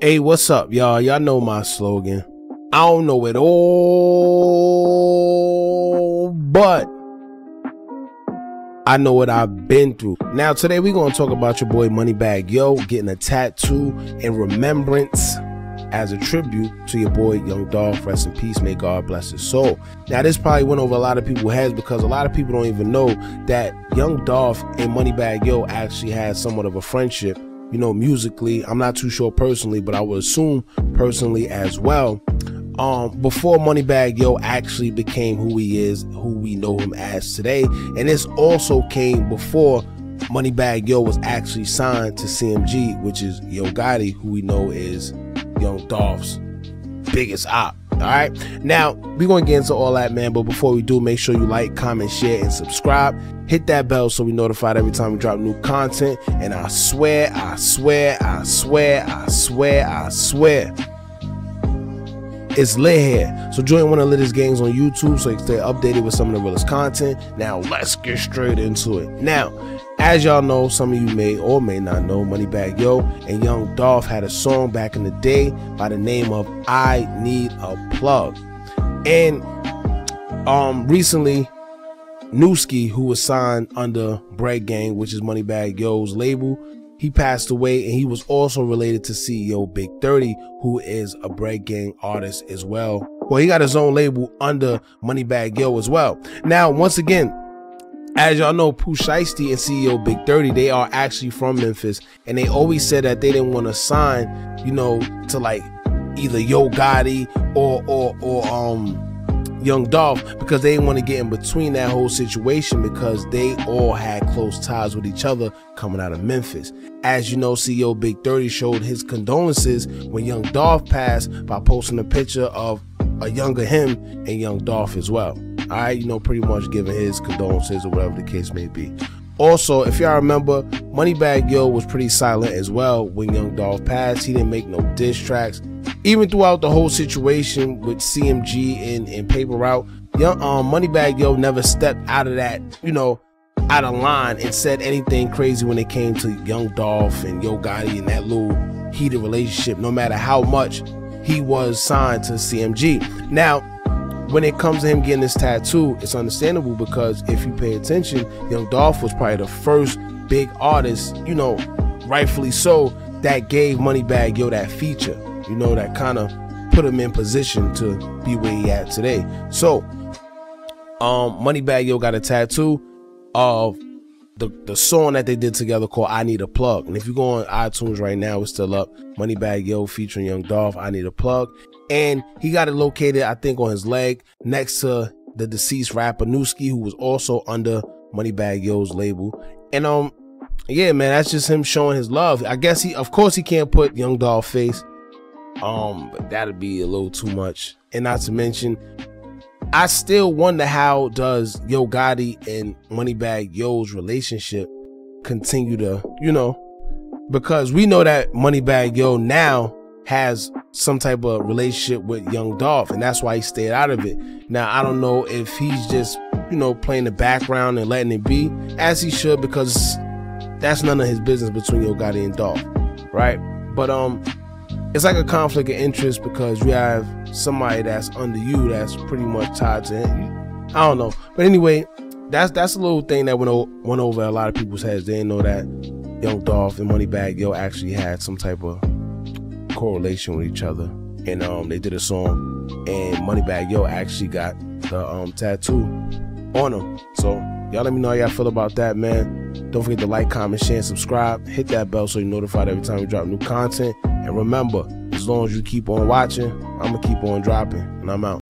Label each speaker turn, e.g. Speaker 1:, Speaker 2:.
Speaker 1: Hey, what's up, y'all? Y'all know my slogan. I don't know it all, but I know what I've been through. Now, today we're going to talk about your boy Moneybagg Yo getting a tattoo in remembrance as a tribute to your boy Young Dolph. Rest in peace. May God bless his soul. Now, this probably went over a lot of people's heads because a lot of people don't even know that Young Dolph and Moneybagg Yo actually had somewhat of a friendship you know, musically. I'm not too sure personally, but I would assume personally as well. Um, before Moneybagg Yo actually became who he is, who we know him as today. And this also came before Moneybagg Yo was actually signed to CMG, which is Yo Gotti, who we know is Young Dolph's biggest op. All right. Now, we're going to get into all that, man. But before we do, make sure you like, comment, share, and subscribe. Hit that bell so we notified every time we drop new content. And I swear, I swear, I swear, I swear, I swear. It's lit here. So join one of latest gangs on YouTube so you can stay updated with some of the realest content. Now let's get straight into it. Now, as y'all know, some of you may or may not know, Moneybagg Yo and Young Dolph had a song back in the day by the name of I Need a Plug. And um recently, Newski, who was signed under Bread Gang, which is Moneybagg Yo's label, he passed away and he was also related to CEO Big 30, who is a Bread Gang artist as well. Well, he got his own label under Moneybagg Yo as well. Now, once again, as y'all know, Pooh Shiesty and CEO Big 30, they are actually from Memphis. And they always said that they didn't want to sign, you know, to like either Yo Gotti or or or um Young Dolph because they didn't want to get in between that whole situation because they all had close ties with each other coming out of Memphis. As you know, CEO Big 30 showed his condolences when Young Dolph passed by posting a picture of a younger him and Young Dolph as well. All right, you know, pretty much giving his condolences or whatever the case may be. Also, if y'all remember, Moneybagg Yo was pretty silent as well when Young Dolph passed. He didn't make no diss tracks even throughout the whole situation with CMG and, and Paper Route, young um, Moneybagg Yo never stepped out of that, you know, out of line and said anything crazy when it came to Young Dolph and Yo Gotti and that little heated relationship, no matter how much he was signed to CMG. Now, when it comes to him getting this tattoo, it's understandable because if you pay attention, Young Dolph was probably the first big artist, you know, rightfully so, that gave Moneybagg Yo that feature you know, that kind of put him in position to be where he at today. So, um, Moneybagg Yo got a tattoo of the the song that they did together called "I Need a Plug." And if you go on iTunes right now, it's still up. Moneybagg Yo featuring Young Dolph. "I Need a Plug," and he got it located, I think, on his leg next to the deceased rapper Newski, who was also under Moneybagg Yo's label. And um, yeah, man, that's just him showing his love. I guess he, of course, he can't put Young Dolph face um, but that'd be a little too much. And not to mention, I still wonder how does Yo Gotti and Moneybagg Yo's relationship continue to, you know, because we know that Moneybagg Yo now has some type of relationship with Young Dolph, and that's why he stayed out of it. Now I don't know if he's just, you know, playing the background and letting it be as he should, because that's none of his business between Yo Gotti and Dolph, right? But um, it's like a conflict of interest because you have somebody that's under you that's pretty much tied to him. I don't know, but anyway, that's that's a little thing that went o- went over a lot of people's heads. They didn't know that Young Dolph and Moneybagg Yo actually had some type of correlation with each other, and um, they did a song, and Moneybagg Yo actually got the um tattoo on him. So y'all let me know how y'all feel about that, man. Don't forget to like, comment, share, and subscribe. Hit that bell so you're notified every time we drop new content. And remember, as long as you keep on watching, I'm going to keep on dropping. And I'm out.